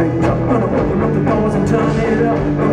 I'm gonna open up the doors and turn it up.